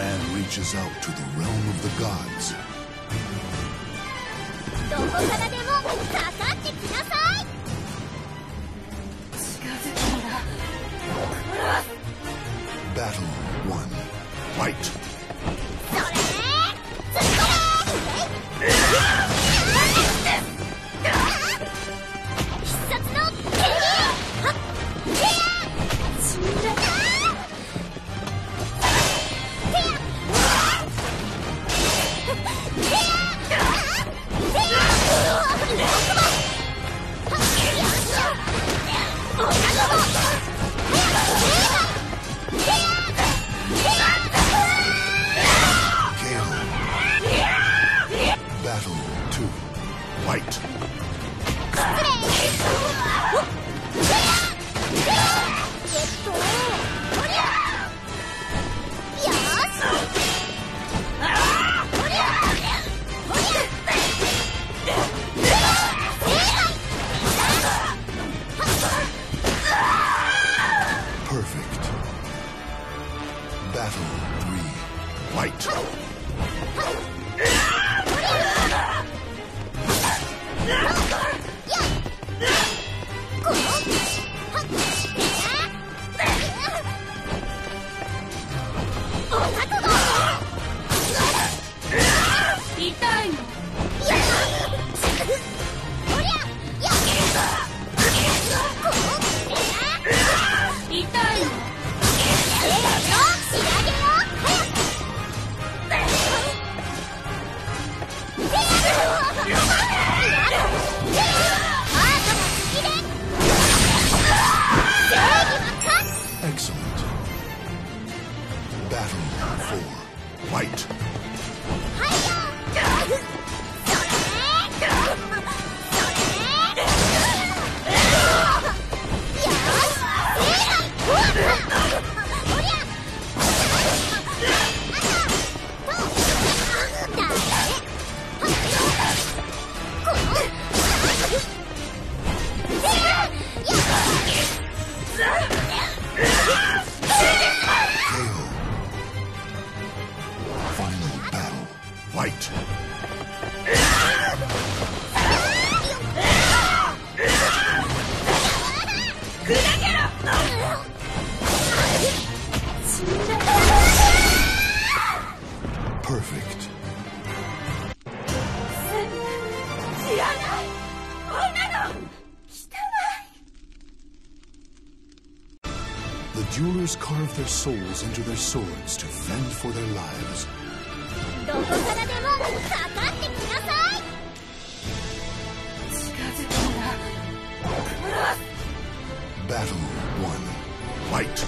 man reaches out to the realm of the gods. Battle 1. Fight! Madness! the jewelers carve their souls into their swords to fend for their lives. Battle one. Fight.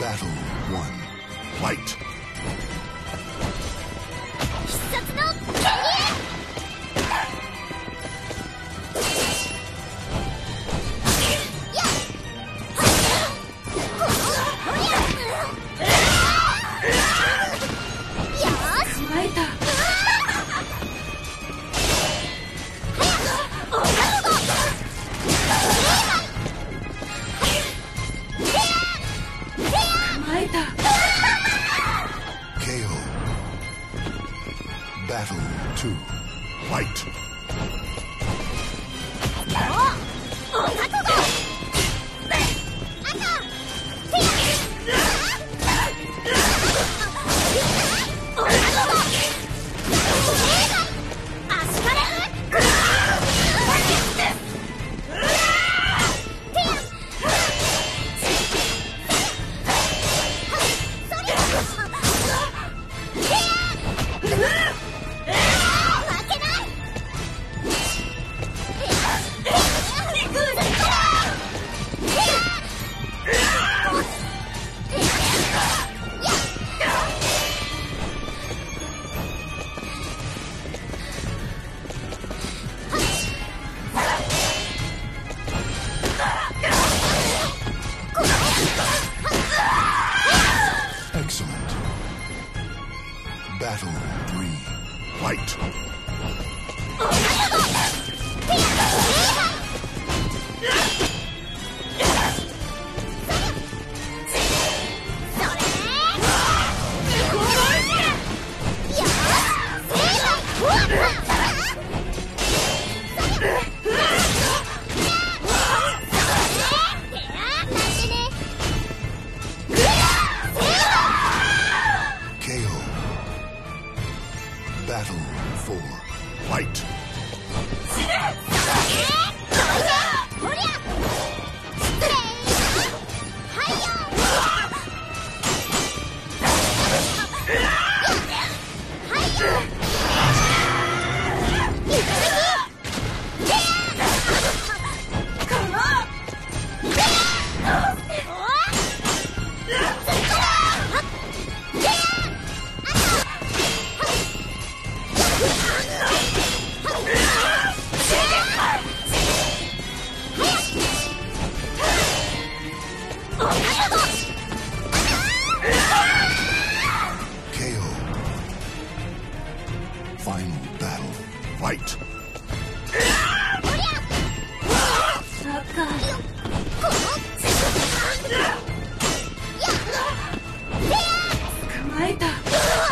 Battle one. Fight! battle. Fight. Yeah!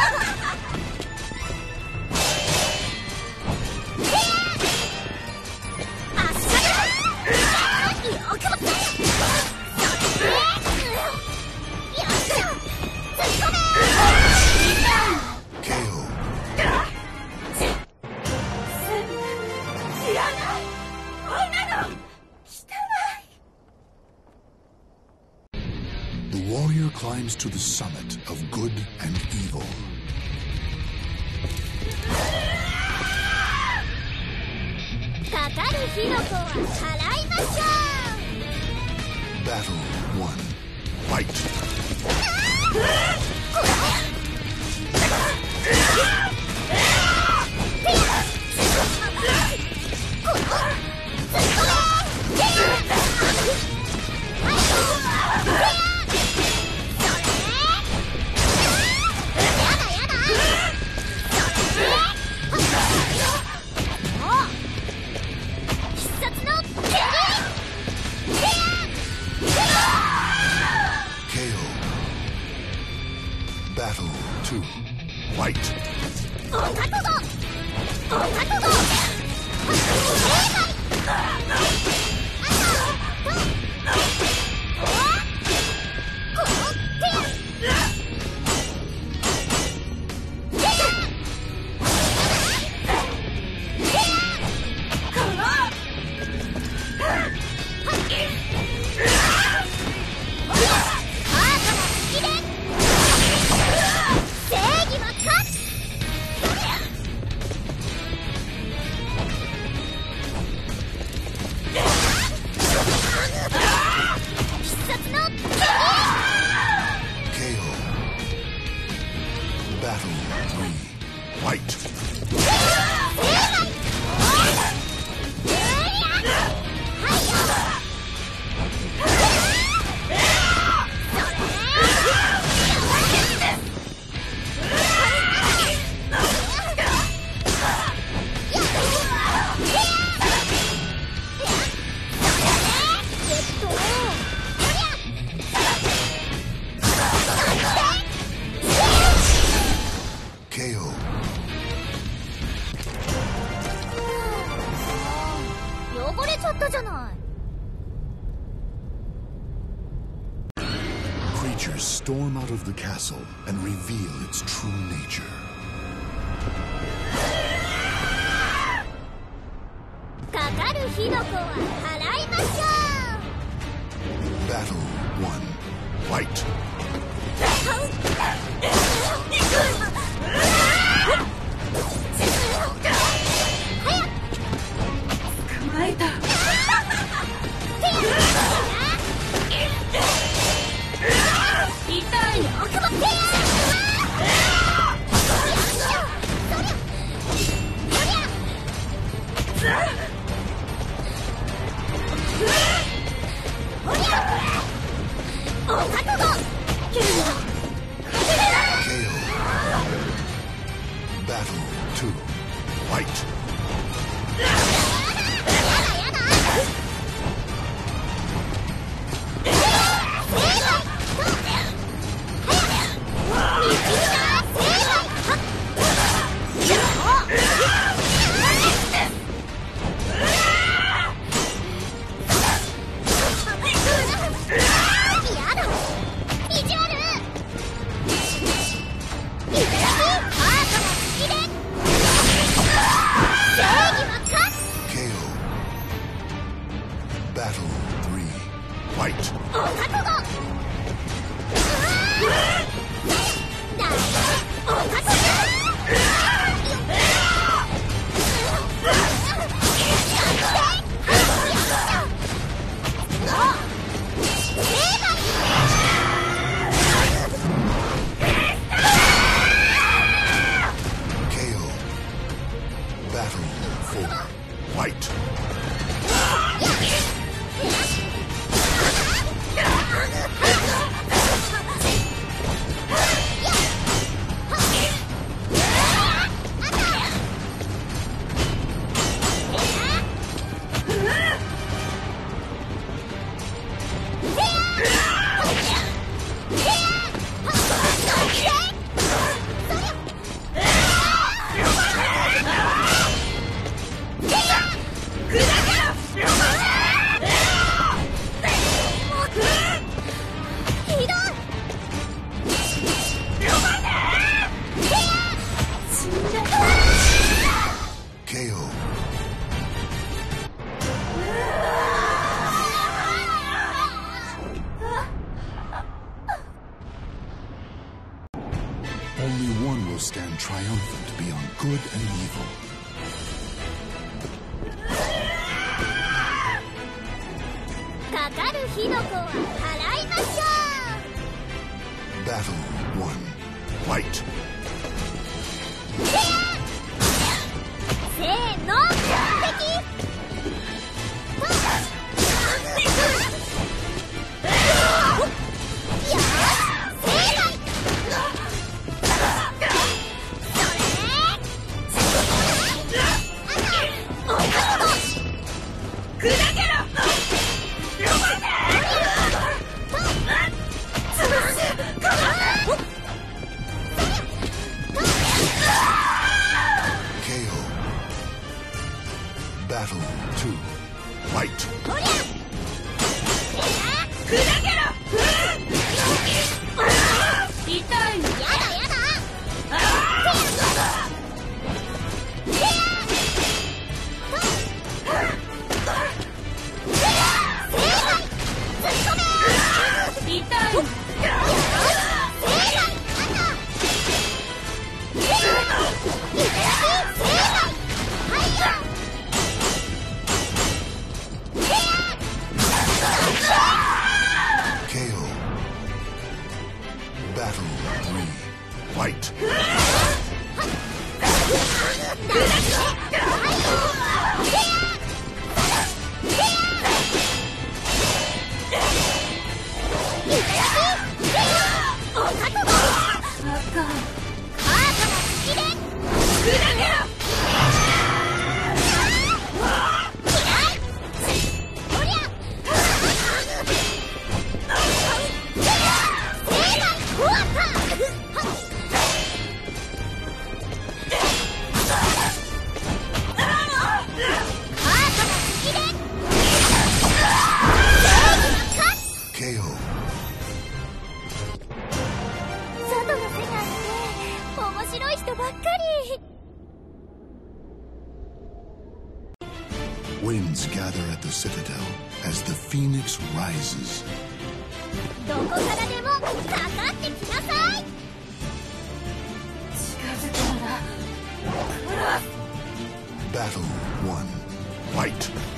climbs to the summit of good and evil. Battle 1. Fight! Fight! Battle 3. Fight! creatures storm out of the castle and reveal its true nature. Battle 1. Fight! Huh? fight! Oh, 火の粉は払いましょう Battle 1 Fight! battle to fight. 打ばっかり Winds gather at the Citadel as the Phoenix rises. Battle 1 Fight!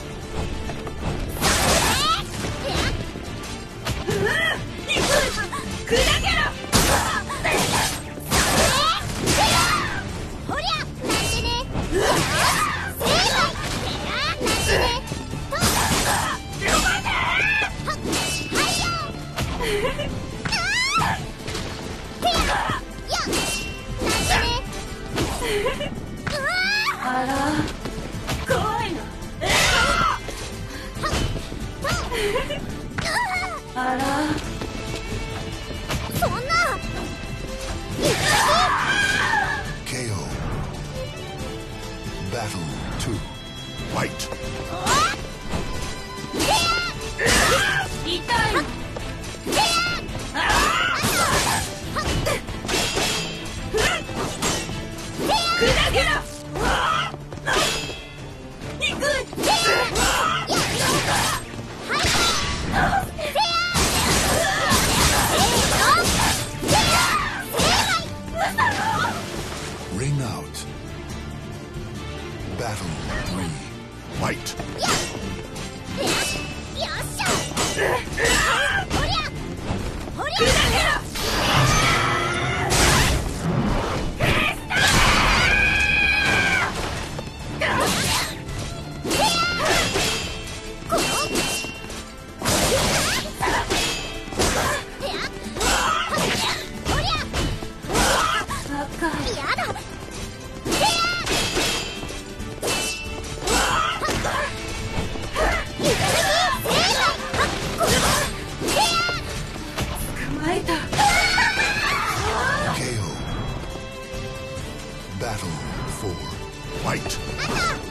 あら。fight. Yeah. KO Battle for White.